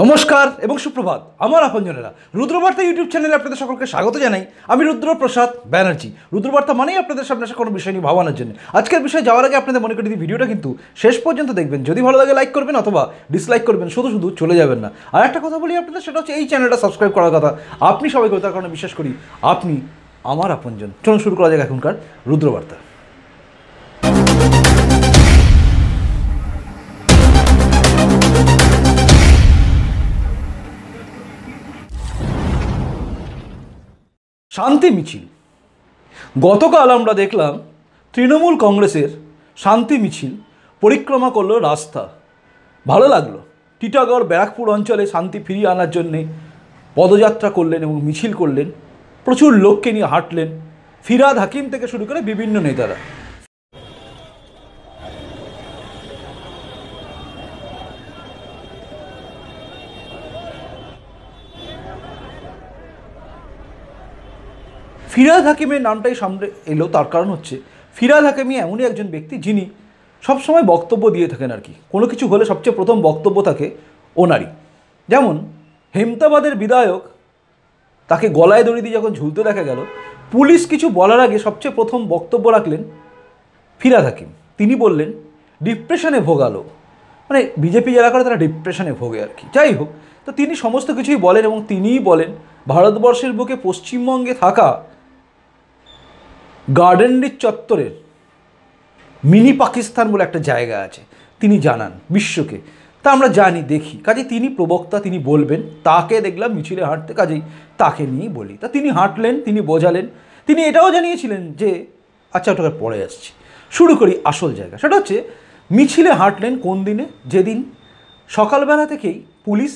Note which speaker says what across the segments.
Speaker 1: নমস্কার এবং সুপ্রভাত, আমার আপনজনেরা। রুদ্রবার্তা ইউটিউব চ্যানেলে আপনাদের সকলকে স্বাগত জানাই। আমি রুদ্রপ্রসাদ ব্যানার্জি। রুদ্রবার্তা মানেই আপনাদের সামনে আসা কোনো বিষয় নিয়ে ভাবানোর জন্য। আজকের বিষয়ে যাওয়ার আগে আপনাদের মনে করি ভিডিওটা কিন্তু শেষ পর্যন্ত দেখবেন। যদি ভালো লাগে লাইক করবেন অথবা ডিসলাইক করবেন, শুধু শুধু চলে যাবেন না। আর একটা কথা বলি আপনাদের, সেটা হচ্ছে এই চ্যানেলটা সাবস্ক্রাইব করার কথা। আপনি সবাই তার কারণে বিশ্বাস করি, আপনি আমার আপনজন। চলুন শুরু করা যাক এখনকার রুদ্রবার্তা। শান্তি মিছিল। গতকাল আমরা দেখলাম তৃণমূল কংগ্রেসের শান্তি মিছিল পরিক্রমা করল রাস্তা। ভালো লাগল। টিটাগড়, ব্যারাকপুর অঞ্চলে শান্তি ফিরিয়ে আনার জন্যে পদযাত্রা করলেন এবং মিছিল করলেন। প্রচুর লোককে নিয়ে হাঁটলেন। ফিরাদ হাকিম থেকে শুরু করে বিভিন্ন নেতারা। ফিরাদ হাকিমের নামটাই সামনে এলো, তার কারণ হচ্ছে ফিরাদ হাকিমি এমনই একজন ব্যক্তি যিনি সবসময় বক্তব্য দিয়ে থাকেন আর কি। কোনো কিছু হলে সবচেয়ে প্রথম বক্তব্য থাকে ওনারই যেমন, হেমতাবাদের বিধায়ক তাকে গলায় দড়ি দিয়ে যখন ঝুলতে দেখা গেল, পুলিশ কিছু বলার আগে সবচেয়ে প্রথম বক্তব্য রাখলেন ফিরাদ হাকিম। তিনি বললেন, ডিপ্রেশনে ভোগালো মানে বিজেপি যারা করে তারা ডিপ্রেশনে ভোগে আর কি। যাই হোক, তো তিনি সমস্ত কিছুই বলেন এবং তিনিই বলেন, ভারতবর্ষের বুকে পশ্চিমবঙ্গে থাকা গার্ডেনরিচ চত্বরের মিনি পাকিস্তান বলে একটা জায়গা আছে, তিনি জানান বিশ্বকে। তা আমরা জানি, দেখি। কাজে তিনি প্রবক্তা, তিনি বলবেন, তাকে দেখলাম মিছিলে হাঁটতে, কাজেই তাকে নিয়েই বলি। তা তিনি হাঁটলেন, তিনি বোঝালেন, তিনি এটাও জানিয়েছিলেন যে আচ্ছা ওটাকে পরে আসছি। শুরু করি আসল জায়গা। সেটা হচ্ছে, মিছিলে হাঁটলেন কোন দিনে? যেদিন সকালবেলা থেকেই পুলিশ,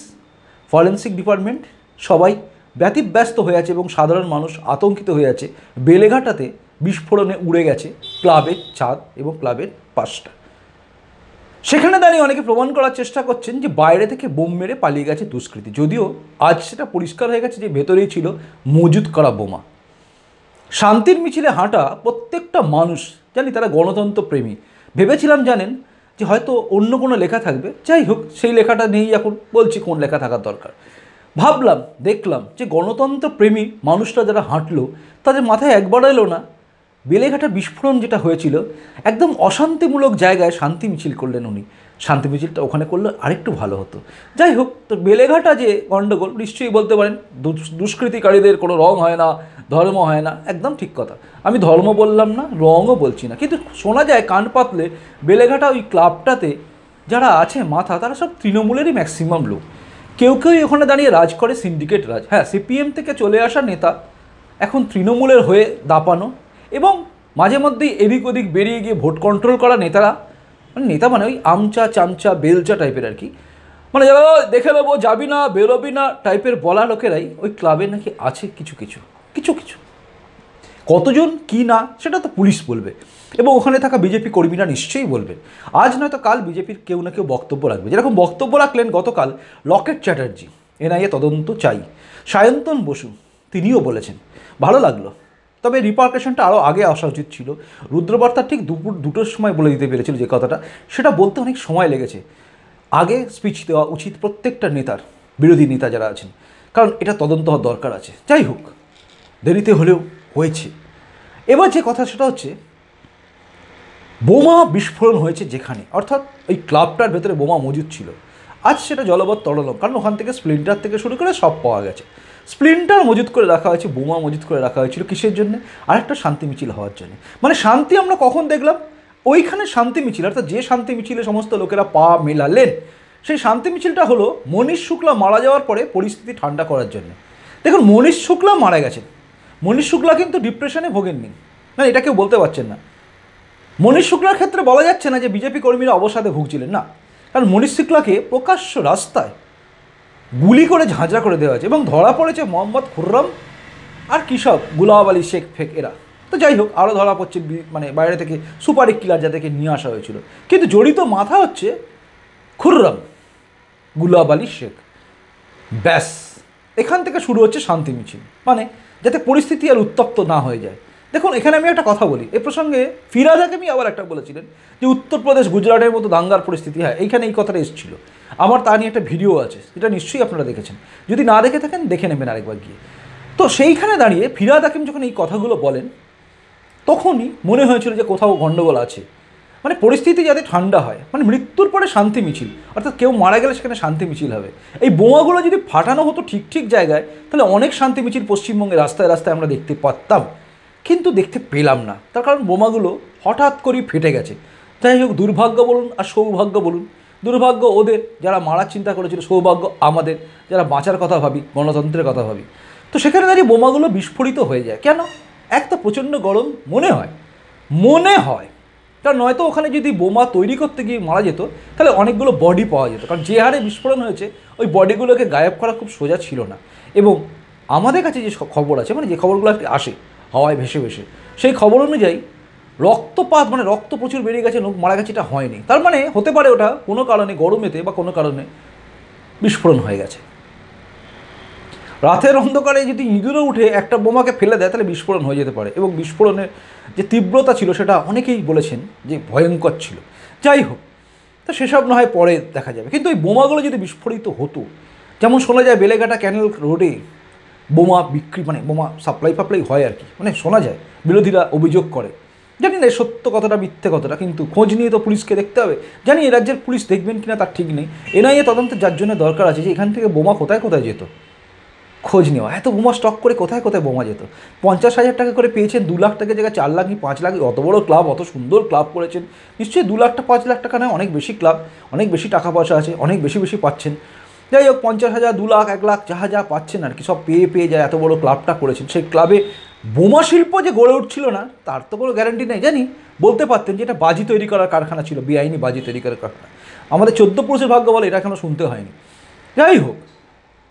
Speaker 1: ফরেন্সিক ডিপার্টমেন্ট, সবাই ব্যতিব্যস্ত হয়ে আছে এবং সাধারণ মানুষ আতঙ্কিত হয়ে আছে বেলেঘাটাতে বিস্ফোরণে উড়ে গেছে ক্লাবের ছাদ এবং ক্লাবের পাশটা। সেখানে দাঁড়িয়ে অনেকে প্রমাণ করার চেষ্টা করছেন যে বাইরে থেকে বোম মেরে পালিয়ে গেছে দুষ্কৃতী। যদিও আজ সেটা পরিষ্কার হয়ে গেছে যে ভেতরেই ছিল মজুত করা বোমা। শান্তির মিছিলে হাঁটা প্রত্যেকটা মানুষ, জানি তারা গণতন্ত্র প্রেমী। ভেবেছিলাম, জানেন, যে হয়তো অন্য কোনো লেখা থাকবে। যাই হোক, সেই লেখাটা নেই এখন, বলছি কোন লেখা থাকার দরকার। ভাবলাম, দেখলাম যে গণতন্ত্র প্রেমী মানুষরা যারা হাঁটলো, তাদের মাথায় একবার এলো না বেলেঘাটা বিস্ফোরণ যেটা হয়েছিল, একদম অশান্তিমূলক জায়গায় শান্তি মিছিল করলেন উনি। শান্তি মিছিলটা ওখানে করলে আরেকটু ভালো হতো। যাই হোক, তো বেলেঘাটা যে গণ্ডগোল নিশ্চয়ই বলতে পারেন, দুষ- দুষ্কৃতিকারীদের কোনো রং হয় না, ধর্ম হয় না, একদম ঠিক কথা। আমি ধর্ম বললাম না, রঙও বলছি না। কিন্তু শোনা যায় কান পাতলে বেলেঘাটা ওই ক্লাবটাতে যারা আছে মাথা, তারা সব তৃণমূলেরই ম্যাক্সিমাম লোক। কেউ কেউ ওখানে দাঁড়িয়ে রাজ করে, সিন্ডিকেট রাজ। হ্যাঁ সিপিএম থেকে চলে আসা নেতা এখন তৃণমূলের হয়ে দাপানো এবং মাঝে মধ্যেই এদিক ওদিক বেরিয়ে গিয়ে ভোট কন্ট্রোল করা নেতারা মানে নেতা মানে ওই আমচা চামচা বেলচা টাইপের আর কি। মানে যারা দেখে নেব, যাবি না, বেরোবি না টাইপের বলা লোকেরাই ওই ক্লাবে নাকি আছে কিছু কিছু কিছু কিছু। কতজন, কি না, সেটা তো পুলিশ বলবে। এবং ওখানে থাকা বিজেপি কর্মীরা নিশ্চয়ই বলবেন আজ নয়তো কাল বিজেপির কেউ না কেউ বক্তব্য রাখবে। যেরকম বক্তব্য রাখলেন গতকাল লকেট চ্যাটার্জি, এনআইএ তদন্ত চাই। সায়ন্তন বসু, তিনিও বলেছেন, ভালো লাগল তবে রিপার্কেশনটা আরও আগে আসা উচিত ছিল। রুদ্রবার্তা ঠিক দুপুর দুটোর সময় বলে দিতে পেরেছিল যে কথাটা। সেটা বলতে অনেক সময় লেগেছে। আগে স্পিচ দেওয়া উচিত প্রত্যেকটা নেতার, বিরোধী নেতা যারা আছেন। কারণ এটা তদন্ত হওয়ার দরকার আছে। যাই হোক, দেরিতে হলেও হয়েছে। এবার যে কথা সেটা হচ্ছে, বোমা বিস্ফোরণ হয়েছে যেখানে। অর্থাৎ ওই ক্লাবটার ভেতরে বোমা মজুদ ছিল। আজ সেটা জলবৎ তরলম, কারণ ওখান থেকে স্প্লিন্টার থেকে শুরু করে সব পাওয়া গেছে। স্প্লিন্টার মজুদ করে রাখা হয়েছে, বোমা মজুত করে রাখা হয়েছিল কিসের জন্য? আরেকটা শান্তি মিছিল হওয়ার জন্য। মানে শান্তি আমরা কখন দেখলাম? ওইখানে শান্তি মিছিল, অর্থাৎ যে শান্তি মিছিলে সমস্ত লোকেরা পা মেলালেন, সেই শান্তি মিছিলটা হলো মনীষ শুক্লা মারা যাওয়ার পরে পরিস্থিতি ঠান্ডা করার জন্য। দেখুন, মনীষ শুক্লা মারা গেছেন। মনীষ শুক্লা কিন্তু ডিপ্রেশনে ভোগেননি। না, এটা কেউ বলতে পারছেন না। মনীষ শুক্লার ক্ষেত্রে বলা যাচ্ছে না যে বিজেপি কর্মীরা অবসাদে ভুগছিলেন, না। কারণ মনীষ শুক্লাকে প্রকাশ্য রাস্তায় গুলি করে ঝাঁঝরা করে দেওয়া হয়েছে এবং ধরা পড়েছে মোহাম্মদ খুররম আর কৃষক গুলাব আলী শেখ ফেক এরা। তো যাই হোক আরও ধরা পড়ছে মানে বাইরে থেকে সুপার কিলার যাদেরকে নিয়ে আসা হয়েছিল। কিন্তু জড়িত মাথা হচ্ছে খুররম, গুলাব আলী শেখ। ব্যাস, এখান থেকে শুরু হচ্ছে শান্তি মিছিল। মানে যাতে পরিস্থিতি আর উত্তপ্ত না হয়ে যায়। দেখুন, এখানে আমি একটা কথা বলি, এ প্রসঙ্গে ফিরাজ হাকিমি আবার একটা বলেছিলেন যে, উত্তরপ্রদেশ, গুজরাটের মতো দাঙ্গার পরিস্থিতি, হয়, এইখানে এই কথাটা এসেছিল। আমার তা নিয়ে একটা ভিডিও আছে যেটা নিশ্চয়ই আপনারা দেখেছেন। যদি না দেখে থাকেন, দেখে নেবেন আরেকবার গিয়ে। তো সেইখানে দাঁড়িয়ে ফিরাদ হাকিম যখন এই কথাগুলো বলেন, তখনই মনে হয়েছিল যে কোথাও গণ্ডগোল আছে। মানে পরিস্থিতি যাতে ঠান্ডা হয় মানে মৃত্যুর পরে শান্তি মিছিল, অর্থাৎ কেউ মারা গেলে সেখানে শান্তি মিছিল হবে। এই বোমাগুলো যদি ফাটানো হতো ঠিক ঠিক জায়গায়, তাহলে অনেক শান্তি মিছিল পশ্চিমবঙ্গে রাস্তায় রাস্তায় আমরা দেখতে পারতাম। কিন্তু দেখতে পেলাম না। তার কারণ বোমাগুলো হঠাৎ করেই ফেটে গেছে। যাই হোক, দুর্ভাগ্য বলুন আর সৌভাগ্য বলুন দুর্ভাগ্য ওদের, যারা মারার চিন্তা করেছিল, সৌভাগ্য আমাদের, যারা বাঁচার কথা ভাবি, গণতন্ত্রের কথা ভাবি। তো সেখানে দাঁড়িয়ে বোমাগুলো বিস্ফোরিত হয়ে যায়। কেন? এক তো প্রচণ্ড গরম, মনে হয় মনে হয়। কারণ নয়তো ওখানে যদি বোমা তৈরি করতে গিয়ে মারা যেত, তাহলে অনেকগুলো বডি পাওয়া যেত। কারণ যে হারে বিস্ফোরণ হয়েছে, ওই বডিগুলোকে গায়েব করা খুব সোজা ছিল না। এবং আমাদের কাছে যে খবর আছে মানে যে খবরগুলো আসে, হাওয়ায় ভেসে ভেসে, সেই খবর অনুযায়ী রক্তপাত মানে রক্ত প্রচুর বেরিয়ে গেছে, লোক মারা গেছে, এটা হয়নি। তার মানে হতে পারে ওটা কোনো কারণে, গরমেতে বা কোনো কারণে বিস্ফোরণ হয়ে গেছে। রাতের অন্ধকারে যদি ইঁদুরে উঠে একটা বোমাকে ফেলে দেয়, তাহলে বিস্ফোরণ হয়ে যেতে পারে। এবং বিস্ফোরণের যে তীব্রতা ছিল, সেটা অনেকেই বলেছেন যে ভয়ঙ্কর ছিল। যাই হোক, তো সেসব না হয় পরে দেখা যাবে। কিন্তু এই বোমাগুলো যদি বিস্ফোরিত হতো, যেমন শোনা যায় বেলেঘাটা ক্যানেল রোডে বোমা বিক্রি মানে বোমা সাপ্লাই ফাপ্লাই হয় আর কি মানে শোনা যায়। বিরোধীরা অভিযোগ করে। জানি না সত্য কতটা মিথ্যে কতটা কিন্তু খোঁজ নিয়ে তো পুলিশকে দেখতে হবে। জানি এ রাজ্যের পুলিশ দেখবেন কিনা তার ঠিক নেই। এনআইএ তদন্তে যার জন্য দরকার আছে যে এখান থেকে বোমা কোথায় কোথায় যেত? খোঁজ নেওয়া। এত বোমা স্টক করে কোথায় কোথায় বোমা যেত? পঞ্চাশ হাজার টাকা করে পেয়েছেন, দু লাখ টাকা জায়গায় চার লাখ কি পাঁচ লাখ? অত বড় ক্লাব অত সুন্দর ক্লাব করেছেন। নিশ্চয়ই দু লাখটা পাঁচ লাখ টাকা নয়, অনেক বেশি ক্লাব অনেক বেশি টাকা পয়সা আছে, অনেক বেশি বেশি পাচ্ছেন। যাই হোক, পঞ্চাশ হাজার, দু লাখ, এক লাখ যাহা যা পাচ্ছেন আর কি, সব পেয়ে পেয়ে যায় এত বড় ক্লাবটা করেছেন, সেই ক্লাবে বোমা শিল্প যে গড়ে উঠছিল না, তার তো কোনো গ্যারান্টি নেই। জানি, বলতে পারতেন যে এটা বাজি তৈরি করার কারখানা ছিল, বেআইনি বাজি তৈরি করার কারখানা। আমাদের চোদ্দ পুরুষের ভাগ্য বলে এটা এখনও শুনতে হয়নি। যাই হোক,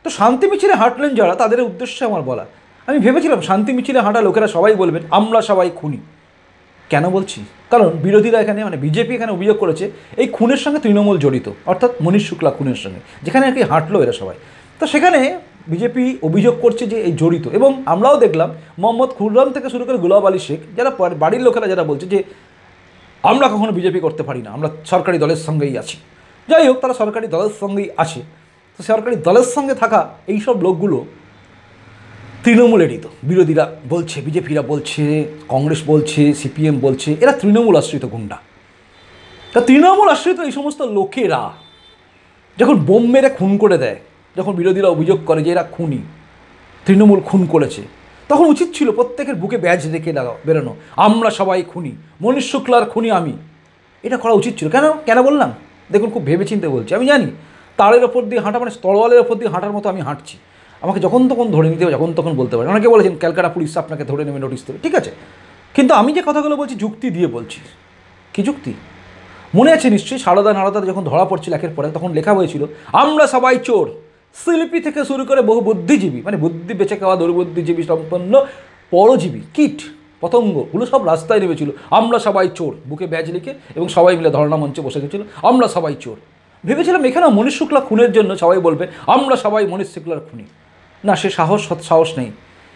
Speaker 1: তো শান্তি মিছিলে হাঁটলেন যারা, তাদের উদ্দেশ্যে আমার বলা। আমি ভেবেছিলাম শান্তি মিছিলে হাঁটা লোকেরা সবাই বলবেন, আমরা সবাই খুনি। কেন বলছি? কারণ বিরোধীরা এখানে মানে বিজেপি এখানে অভিযোগ করেছে, এই খুনের সঙ্গে তৃণমূল জড়িত, অর্থাৎ মনীষ শুক্লা খুনের সঙ্গে, যেখানে আর কি হাঁটলো এরা সবাই। তো সেখানে বিজেপি অভিযোগ করছে যে এই জড়িত। এবং আমরাও দেখলাম মোহাম্মদ খুররাম থেকে শুরু করে গুলাব আলী শেখ, যারা বাড়ির লোকেরা যারা বলছে যে আমরা কখনো বিজেপি করতে পারি না, আমরা সরকারি দলের সঙ্গেই আছি। যাই হোক, তারা সরকারি দলের সঙ্গেই আছে। তো সরকারি দলের সঙ্গে থাকা এই সব লোকগুলো তৃণমূলেরই তো। বিরোধীরা বলছে, বিজেপিরা বলছে, কংগ্রেস বলছে, সিপিএম বলছে, এরা তৃণমূল আশ্রিত গুন্ডা। তা তৃণমূল আশ্রিত এই সমস্ত লোকেরা যখন বোম মেরে খুন করে দেয় যখন বিরোধীরা অভিযোগ করে যে এরা খুনি, তৃণমূল খুন করেছে, তখন উচিত ছিল প্রত্যেকের বুকে ব্যাজ রেখে লাগা বেরোনো। আমরা সবাই খুনি, মনীষ শুক্লার খুনি আমি। এটা করা উচিত ছিল। কেন? কেন বললাম? দেখুন, খুব ভেবেচিন্তে বলছি। আমি জানি, তারের ওপর দিয়ে হাঁটা মানে তলোয়ালের ওপর দিয়ে হাঁটার মতো আমি হাঁটছি। আমাকে যখন তখন ধরে নিতে হবে, যখন তখন বলতে পারে। অনেকে বলেছেন, ক্যালকাটা পুলিশ আপনাকে ধরে নেবে, নোটিশ দেবে। ঠিক আছে। কিন্তু আমি যে কথাগুলো বলছি, যুক্তি দিয়ে বলছি। কি যুক্তি? মনে আছে নিশ্চয়ই, সারদা নারদা যখন ধরা পড়ছিল একের পরে তখন লেখা হয়েছিল, আমরা সবাই চোর। শিল্পী থেকে শুরু করে বহু বুদ্ধিজীবী মানে বুদ্ধি বেঁচে খাওয়া, দুর্বুদ্ধিজীবী, সম্পন্ন, পরজীবী, কীট পতঙ্গগুলো সব রাস্তায় নেমেছিল। আমরা সবাই চোর, বুকে ব্যাজ লিখে এবং সবাই মিলে ধর্ণা মঞ্চে বসে গেছিল। আমরা সবাই চোর। ভেবেছিলাম এখানেও মনীষ শুক্লা খুনের জন্য সবাই বলবে, আমরা সবাই মনীষ শুক্লার খুনি। না, সে সাহস সাহস নেই।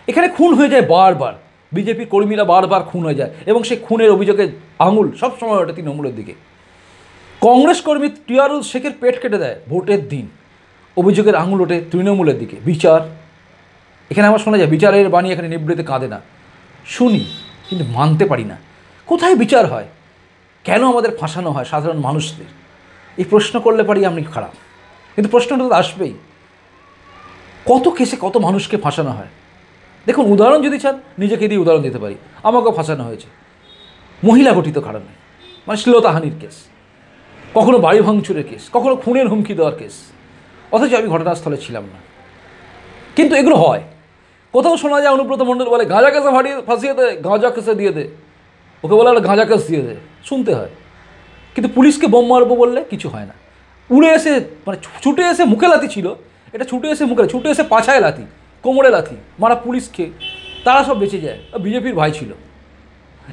Speaker 1: এখানে খুন হয়ে যায় বারবার। বিজেপি কর্মীরা বারবার খুন হয়ে যায় এবং সে খুনের অভিযোগে আঙুল সবসময় ওটা তৃণমূলের দিকে। কংগ্রেস কর্মী টিয়ারুল শেখের পেট কেটে দেয় ভোটের দিন। অভিযোগের আঙুল ওঠে তৃণমূলের দিকে। বিচার। এখানে আমার শোনা যায়, বিচারের বাণী এখানে নিবৃতে কাঁদে না। শুনি, কিন্তু মানতে পারি না। কোথায় বিচার হয়? কেন আমাদের ফাঁসানো হয় সাধারণ মানুষদের? এই প্রশ্ন করলে পারি আমি খারাপ। কিন্তু প্রশ্নটা তো আসবেই। কত কেসে কত মানুষকে ফাঁসানো হয়? দেখুন, উদাহরণ যদি চান, নিজেকে দিয়ে উদাহরণ দিতে পারি। আমাকেও ফাঁসানো হয়েছে। মহিলা গঠিত কারণে। মানে শ্লীলতাহানির কেস। কখনো বাড়ি ভাঙচুরের কেস। কখনো খুনের হুমকি দেওয়ার কেস। অথচ আমি ঘটনাস্থলে ছিলাম না। কিন্তু এগুলো হয়। কোথাও শোনা যায় অনুব্রত মণ্ডল বলে, গাঁজা কেসে ফাটিয়ে, ফাঁসিয়ে দে, গাঁজা কেসে দিয়ে দে। ওকে বলে গাঁজা কেস দিয়ে দে, শুনতে হয়। কিন্তু পুলিশকে বোম মারবো বললে কিছু হয় না। উড়ে এসে মানে ছুটে এসে মুখে লাথি ছিল। এটা ছুটে এসে মুখে, ছুটে এসে পাছায় লাথি, কোমরে লাথি, মারা পুলিশকে তারা সব বেঁচে যায়। বিজেপির ভাই ছিল।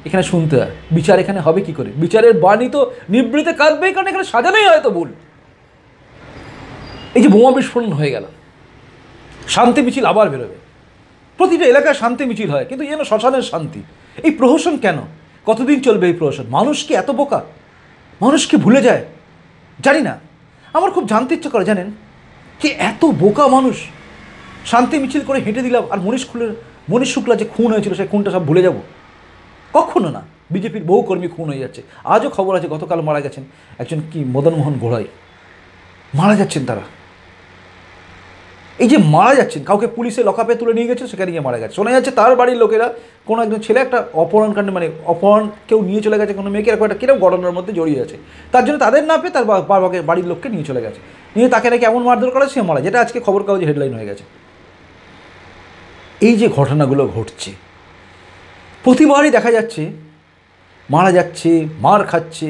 Speaker 1: এখানে শুনতে হয়। বিচার এখানে হবে কি করে? বিচারের বাণী তো নিবৃতে কাঁদবেই, কারণ এখানে সাজানোই হয়তো ভুল। এই যে বোমা বিস্ফোরণ হয়ে গেল। শান্তি মিছিল আবার বেরোবে। প্রতিটা এলাকায় শান্তি মিছিল হয়, কিন্তু যেন শ্মশানের শান্তি। এই প্রহসন কেন? কতদিন চলবে এই প্রহসন? মানুষ কি এত বোকা? মানুষ কি ভুলে যায়? জানি না। আমার খুব জানতে ইচ্ছে করে, জানেন? যে এত বোকা মানুষ। শান্তি মিছিল করে হেঁটে দিলাম, আর মনীষ খুলের মনীষ শুক্লা যে খুন হয়েছিল, সেই খুনটা সব ভুলে যাব। কখনো না। বিজেপির বহু কর্মী খুন হয়ে যাচ্ছে। আজও খবর আছে, গতকাল মারা গেছেন একজন কি? মদনমোহন গোড়াই। মারা যাচ্ছেন তারা। এই যে মারা যাচ্ছেন, কাউকে পুলিশে লকাপে তুলে নিয়ে গেছে সেখানে গিয়ে মারা গেছে শোনা যাচ্ছে তার বাড়ির লোকেরা কোনো একজন ছেলে, একটা অপহরণ কাণ্ডে মানে অপহরণ কেউ নিয়ে চলে গেছে, কোনো মেয়েকে, এরকম একটা কীরকম ঘটনার মধ্যে জড়িয়ে আছে। তার জন্য তাদের না পেয়ে তার বাবাকে, বাড়ির লোককে নিয়ে চলে গেছে। নিয়ে তাকে নাকি এমন মারধর করে, সে মারা যেটা আজকে খবর কাগজে হেডলাইন হয়ে গেছে। এই যে ঘটনাগুলো ঘটছে, প্রতিবারই দেখা যাচ্ছে, মারা যাচ্ছে, মার খাচ্ছে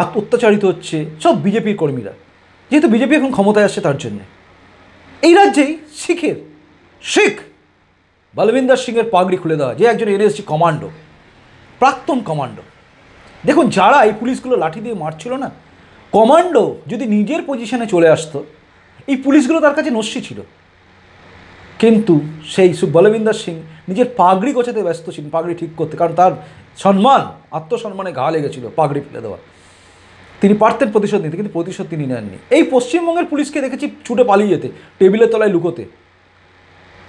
Speaker 1: আত্ম অত্যাচারিত হচ্ছে, সব বিজেপির কর্মীরা। যেহেতু বিজেপি এখন ক্ষমতায় আসছে তার জন্যে। এই রাজ্যেই শিখের, শিখ। বলবিন্দর সিংয়ের পাগড়ি খুলে দেওয়া, যে একজন এনএসজি কমান্ডো, প্রাক্তন কমান্ডো। দেখুন, যারা এই পুলিশগুলো লাঠি দিয়ে মারছিল না, কমান্ডো যদি নিজের পজিশনে চলে আসতো, এই পুলিশগুলো তার কাছে নস্যি ছিল। কিন্তু সেই বলবিন্দর সিং নিজের পাগড়ি গোছাতে ব্যস্ত ছিলেন, পাগড়ি ঠিক করতে, কারণ তার সম্মান, আত্মসম্মানে ঘা লেগেছিল পাগড়ি ফেলে দেওয়া তিনি পারতেন প্রতিশোধ নিতে, কিন্তু প্রতিশোধ তিনি নেননি। এই পশ্চিমবঙ্গের পুলিশকে দেখেছি ছুটে পালিয়ে যেতে, টেবিলের তলায় লুকোতে,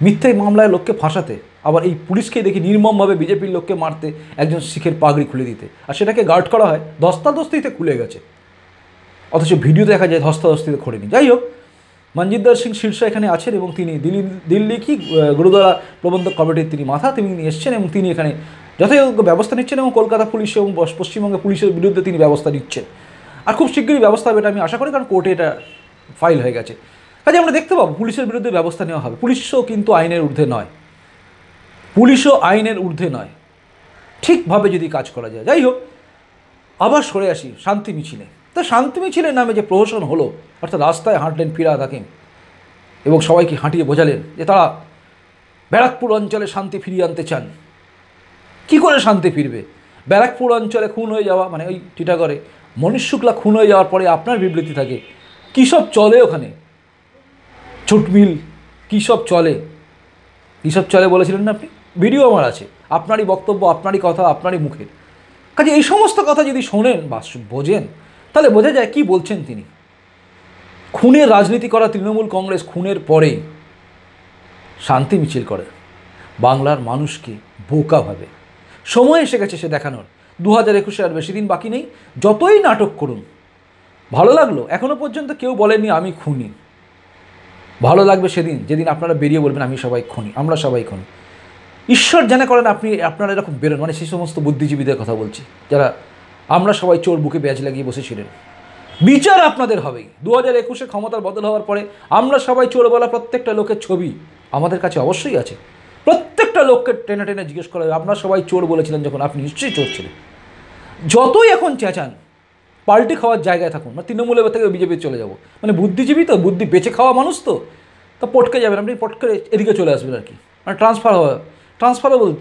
Speaker 1: মিথ্যে মামলায় লোককে ফাঁসাতে, আবার এই পুলিশকে দেখি নির্মমভাবে বিজেপির লোককে মারতে, একজন শিখের পাগড়ি খুলে দিতে। আর সেটাকে গার্ড করা হয়, ধস্তাধস্তিতে খুলে গেছে। অথচ ভিডিও দেখা যায় ধস্তাধস্তিতে খোলেনি যাই হোক মনজিদ্দার সিং শীর্ষ এখানে আছেন এবং তিনি দিল্লি দিল্লি কি গুরুদ্বারা প্রবন্ধক কমিটির তিনি মাথা, তিনি এসছেন এবং তিনি এখানে যথাযোগ্য ব্যবস্থা নিচ্ছেন এবং কলকাতা পুলিশ এবং পশ্চিমবঙ্গের পুলিশের বিরুদ্ধে তিনি ব্যবস্থা নিচ্ছেন। আর খুব শীঘ্রই ব্যবস্থা হবে এটা আমি আশা করি, কারণ কোর্টে এটা ফাইল হয়ে গেছে। কাজে আমরা দেখতে পাবো, পুলিশের বিরুদ্ধে ব্যবস্থা নেওয়া হবে। পুলিশও কিন্তু আইনের ঊর্ধ্বে নয়। পুলিশও আইনের ঊর্ধ্বে নয়। ঠিকভাবে যদি কাজ করা যায়। যাই হোক, আবার সরে আসি শান্তি মিছিলে। তা শান্তি মিছিলের নামে যে প্রহসন হলো, অর্থাৎ রাস্তায় হাঁটলেন ফিরাদ হাকিম, এবং সবাইকে হাঁটিয়ে বোঝালেন যে তারা ব্যারাকপুর অঞ্চলে শান্তি ফিরিয়ে আনতে চান। কি করে শান্তি ফিরবে? ব্যারাকপুর অঞ্চলে খুন হয়ে যাওয়া মানে ওই টিটাগড়ে মনীষ শুক্লা খুন হয়ে যাওয়ার পরে আপনার বিবৃতি থাকে। কী সব চলে ওখানে? ছুটমিল, কী সব চলে? কী সব চলে বলেছিলেন না আপনি? ভিডিও আমার আছে। আপনারই বক্তব্য, আপনারই কথা, আপনারই মুখের। কাজে এই সমস্ত কথা যদি শোনেন বা বোঝেন, তাহলে বোঝা যায় কি বলছেন তিনি। খুনের রাজনীতি করা তৃণমূল কংগ্রেস খুনের পরেই শান্তি মিছিল করে। বাংলার মানুষকে বোকা ভাবে। সময় এসে গেছে সে দেখানোর। দু হাজার একুশে আর বেশি দিন বাকি নেই। যতই নাটক করুন ভালো লাগল? এখনও পর্যন্ত কেউ বলেনি আমি খুনি। ভালো লাগবে সেদিন যেদিন আপনারা বেরিয়ে বলবেন আমি সবাই খুনি আমরা সবাই খুনি। ঈশ্বর জানা করেন আপনি আপনারা এরকম বেরোন মানে সেই সমস্ত বুদ্ধিজীবীদের কথা বলছি যারা আমরা সবাই চোর বুকে ব্যাজ লাগিয়ে বসেছিলেন বিচার আপনাদের হবেই। দু হাজার একুশে ক্ষমতার বদল হওয়ার পরে আমরা সবাই চোর বলা প্রত্যেকটা লোকের ছবি আমাদের কাছে অবশ্যই আছে। প্রত্যেকটা লোককে টেনে টেনে জিজ্ঞেস করা হবে, আপনারা সবাই চোর বলেছিলেন যখন আপনি নিশ্চয়ই চোর ছিলেন। যতই এখন চেঁচান, পাল্টি খাওয়ার জায়গায় থাকুন মানে তৃণমূলের থেকে বিজেপি চলে যাব। মানে বুদ্ধিজীবী তো, বুদ্ধি বেঁচে খাওয়া মানুষ তো, তা পটকে যাবেন, আপনি পটকে এদিকে চলে আসবেন আর কি। মানে ট্রান্সফার হওয়া ট্রান্সফারেবল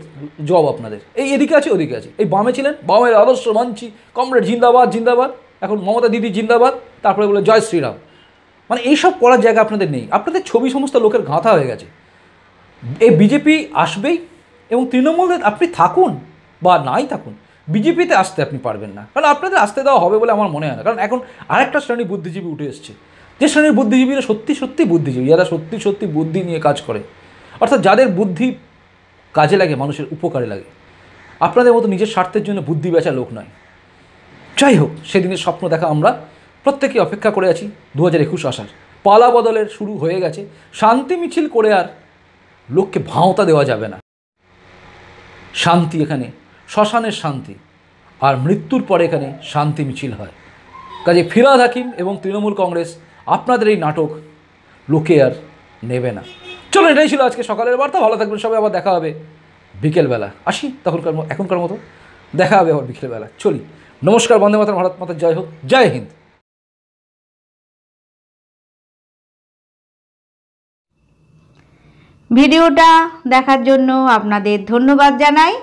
Speaker 1: জব আপনাদের। এই এদিকে আছে, ওদিকে আছে। এই বামে ছিলেন, বামের আদর্শ মানছি কমরেড জিন্দাবাদ জিন্দাবাদ, এখন মমতা দিদি জিন্দাবাদ, তারপরে বলে জয় শ্রীরাম। মানে এইসব করার জায়গা আপনাদের নেই। আপনাদের ছবি সমস্ত লোকের গাঁথা হয়ে গেছে। এই বিজেপি আসবেই, এবং তৃণমূলে আপনি থাকুন, বা নাই থাকুন বিজেপিতে আসতে আপনি পারবেন না। কারণ আপনাদের আসতে দেওয়া হবে বলে আমার মনে হয় না। কারণ এখন আরেকটা শ্রেণির বুদ্ধিজীবী উঠে এসছে। যে শ্রেণির বুদ্ধিজীবীরা সত্যি সত্যি বুদ্ধিজীবী, যারা সত্যি সত্যি বুদ্ধি নিয়ে কাজ করে। অর্থাৎ যাদের বুদ্ধি কাজে লাগে, মানুষের উপকারে লাগে। আপনাদের মতো নিজের স্বার্থের জন্য বুদ্ধি বেচা লোক নয়। যাই হোক, সেদিনের স্বপ্ন দেখা আমরা প্রত্যেকেই অপেক্ষা করে আছি দু হাজার একুশ আসার। পালা বদলের শুরু হয়ে গেছে। শান্তি মিছিল করে আর লোককে ভাঁওতা দেওয়া যাবে না। শান্তি এখানে শ্মশানের শান্তি, আর মৃত্যুর পরে এখানে শান্তি মিছিল হয়। কাজে ফিরাদ হাকিম এবং তৃণমূল কংগ্রেস, আপনাদের এই নাটক লোকে আর নেবে না। চলো এটাই ছিল আজকে সকালের বার্তা। ভালো থাকবেন সবাই, আবার দেখা হবে বিকেলবেলা। আসি তখনকার এখনকার মতো। দেখা হবে আবার বিকেলবেলা। চলি। নমস্কার, বন্দে মাতার ভারত মাতার। জয় হোক। জয় হিন্দ।
Speaker 2: ভিডিওটা দেখার জন্য আপনাদের ধন্যবাদ জানাই।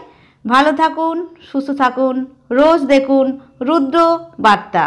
Speaker 2: ভালো থাকুন সুস্থ থাকুন রোজ দেখুন রুদ্র বার্তা।